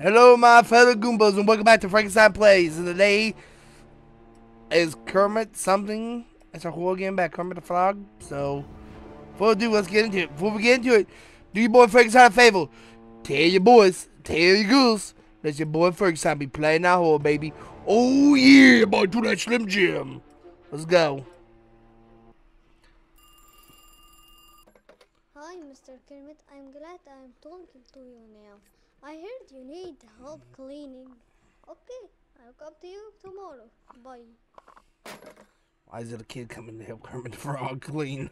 Hello, my fellow Goombas, and welcome back to Frankenstein Plays. And today is Kermit something. It's our whole game back, Kermit the Frog. So, before we do, let's get into it. Before we get into it, do your boy Frankenstein a favor. Tell your boys, tell your girls, let your boy Frankenstein be playing that hole, baby. Oh yeah, boy, do that Slim Jim. Let's go. Hi, Mr. Kermit. I'm glad I'm talking to you now. I heard you need help cleaning. Okay, I'll come to you tomorrow. Bye. Why is it a kid coming to help Kermit the Frog clean?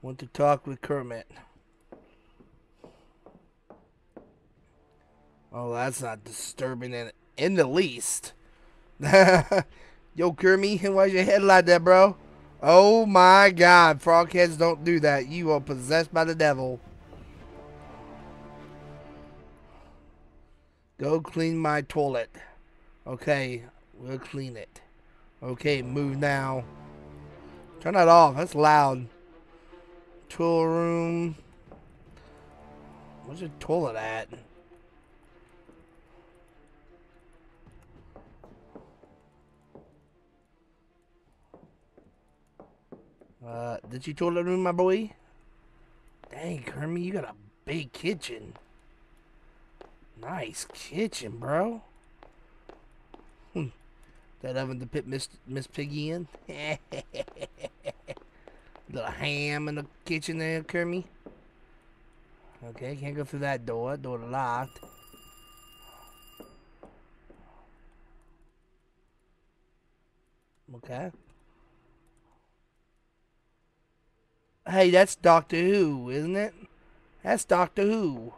Want to talk with Kermit. Oh, that's not disturbing in, in the least. Yo, Kermit, why's your head like that, bro? Oh my god, frogheads don't do that. You are possessed by the devil. Go clean my toilet. Okay, we'll clean it. Okay, move now. Turn that off. That's loud. Tool room. Where's your toilet at? Uh, did you toilet room, my boy? Dang, Kermit, you got a big kitchen. Nice kitchen, bro. Hmm. That oven to put Miss Miss Piggy in. Little ham in the kitchen there, Kermit. Okay, can't go through that door. Door locked. Okay. Hey, that's Doctor Who, isn't it? That's Doctor Who.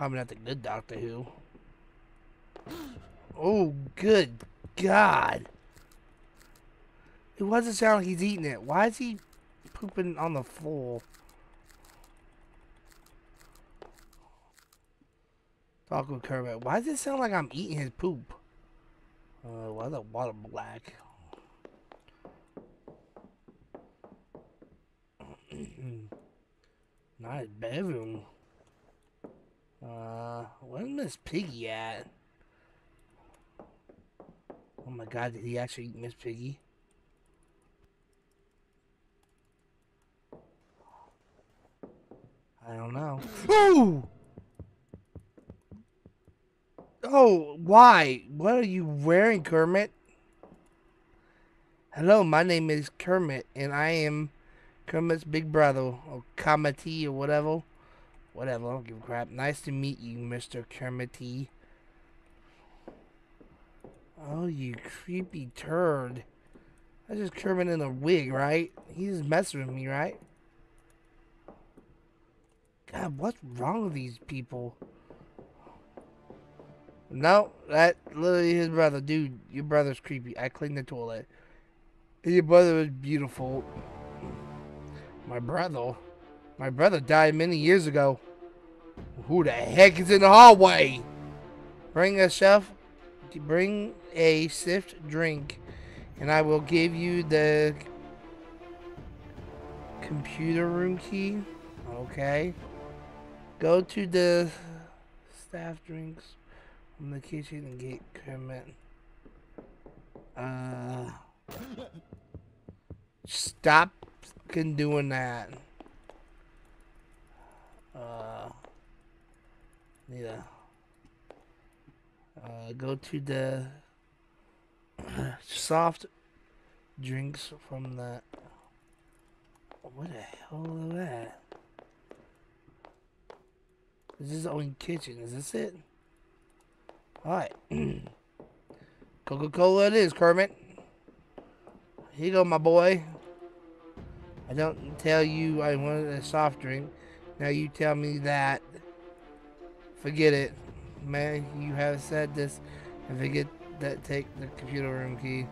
Probably not the good Doctor Who. Oh, good God. It doesn't sound like he's eating it. Why is he pooping on the floor? Talk with Kermit. Why does it sound like I'm eating his poop? Uh, why is the water black? Not his bedroom. Uh, where's Miss Piggy at? Oh my god, did he actually eat Miss Piggy? I don't know. Ooh! Oh, why? What are you wearing, Kermit? Hello, my name is Kermit, and I am Kermit's big brother, or Kermito, or whatever. Whatever, I don't give a crap. Nice to meet you, Mr. Kermito. Oh, you creepy turd. That's just Kermit in a wig, right? He's messing with me, right? God, what's wrong with these people? No, that literally his brother. Dude, your brother's creepy. I cleaned the toilet. Your brother was beautiful. My brother? My brother died many years ago. Who the heck is in the hallway? Bring a chef. Bring a sift drink. And I will give you the computer room key. Okay. Go to the staff drinks from the kitchen and get Kermit. Uh, stop doing that. Uh, need a, uh, go to the soft drinks from the, what the hell is that? This is only kitchen, is this it? Alright. Coca-Cola it is, Kermit. Here you go, my boy. I don't tell you I wanted a soft drink. Now you tell me that. Forget it. Man, you have said this. And forget that take the computer room key.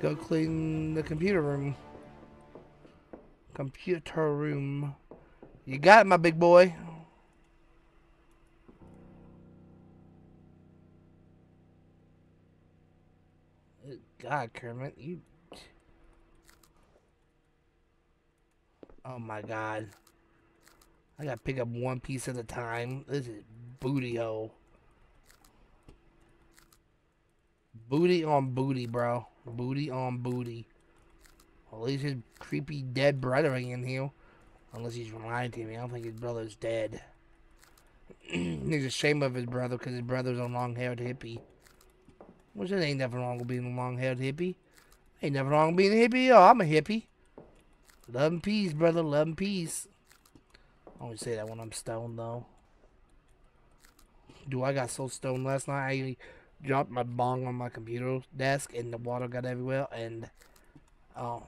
Go clean the computer room. Computer room. You got it, my big boy. God, Kermit, you. Oh my God. I gotta pick up one piece at a time. This is booty hole. Booty on booty, bro. Booty on booty. Well, at least his creepy dead brother in here. Unless he's lying to me. I don't think his brother's dead. he's ashamed of his brother because his brother's a long-haired hippie. Which there ain't nothing wrong with being a long-haired hippie. Ain't nothing wrong with being a hippie. Oh, I'm a hippie. Love and peace, brother. Love and peace. I only say that when I'm stoned, though. Do I got so stoned last night? I dropped my bong on my computer desk and the water got everywhere and oh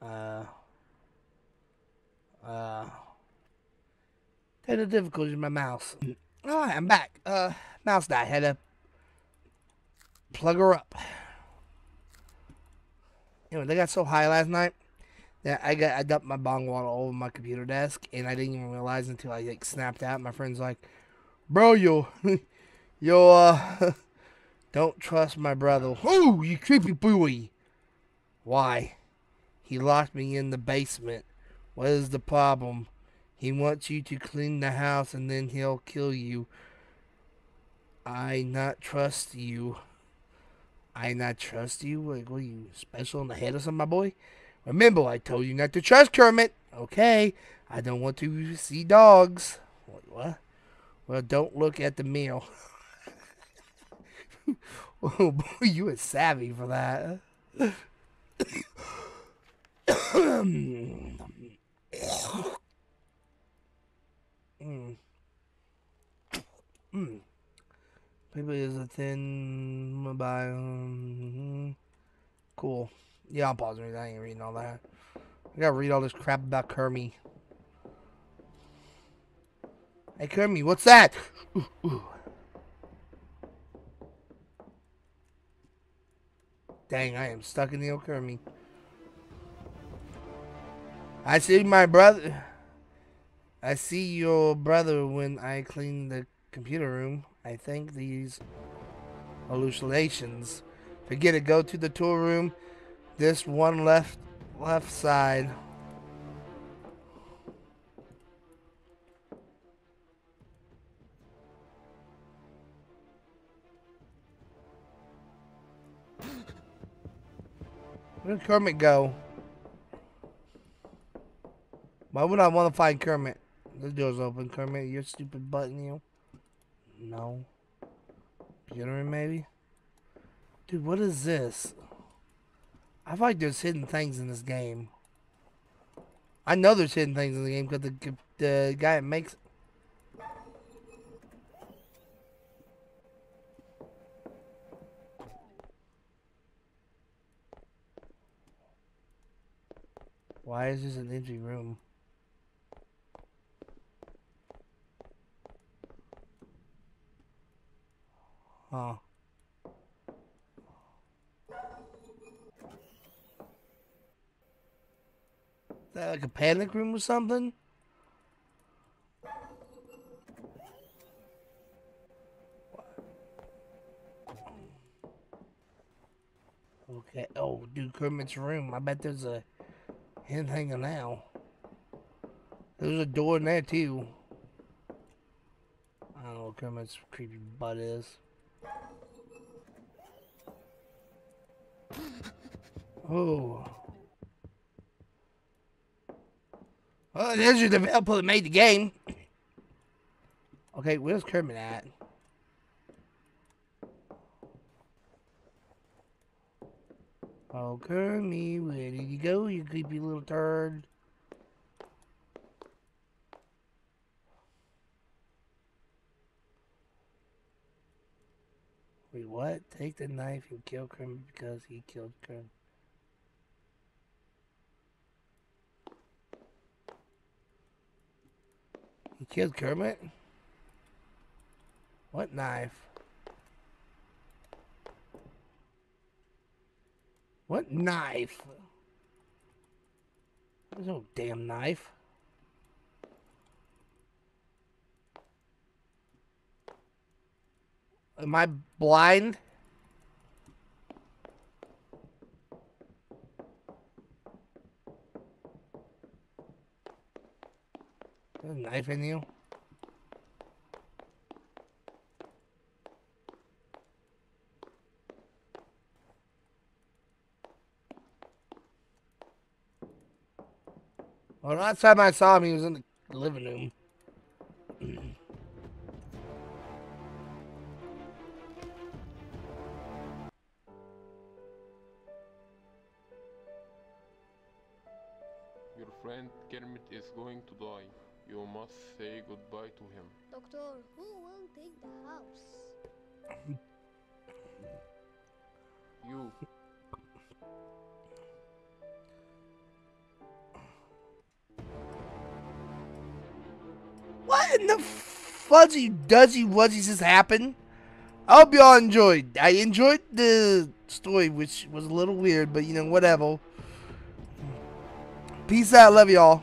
uh uh had a difficulty with my mouse. Alright, I'm back. Uh mouse died, had to plug her up. Anyway, they got so high last night that I got I dumped my bong water over my computer desk and I didn't even realize until I like snapped out. My friend's like Bro, you, you, uh, don't trust my brother. Oh, you creepy boy. Why? He locked me in the basement. What is the problem? He wants you to clean the house and then he'll kill you. I not trust you. I not trust you? Like, what are you, special in the head or something, my boy? Remember, I told you not to trust Kermit. Okay, I don't want to see dogs. What? what? Well, don't look at the meal. oh boy, you are savvy for that. mm. Mm. Paper is a thin um, cool. Yeah, I'll pause it. I ain't reading all that. I gotta read all this crap about Kermit. Hey, Kermit, what's that? Ooh, ooh. Dang, I am stuck in the old Kermit. I see my brother. I see your brother when I clean the computer room. I think these hallucinations. Forget it. Go to the tour room. This one left left side. Where did Kermit go? Why would I want to find Kermit? The door's open, Kermit. Your stupid button, you. No. Computer maybe? Dude, what is this? I feel like there's hidden things in this game. I know there's hidden things in the game because the, the guy that makes Why is this an empty room? Huh. That like a panic room or something? Okay. Oh, dude, Kermit's room. I bet there's a him hanging now. There's a door in there too. I don't know what Kermit's creepy butt is. Oh. Oh, there's your developer that made the game. Okay, where's Kermit at? Oh, Kermit, where did you go, you creepy little turd? Wait, what? Take the knife and kill Kermit because he killed Kermit. He killed Kermit? What knife? What knife? There's no damn knife. Am I blind? A knife in you. Well, last time I saw him, he was in the living room. Your friend Kermit is going to die. You must say goodbye to him. Doctor, who will take the house? You. What in the fuzzy duzzy wuzzies just happened? I hope y'all enjoyed. I enjoyed the story, which was a little weird, but you know, whatever. Peace out. Love y'all.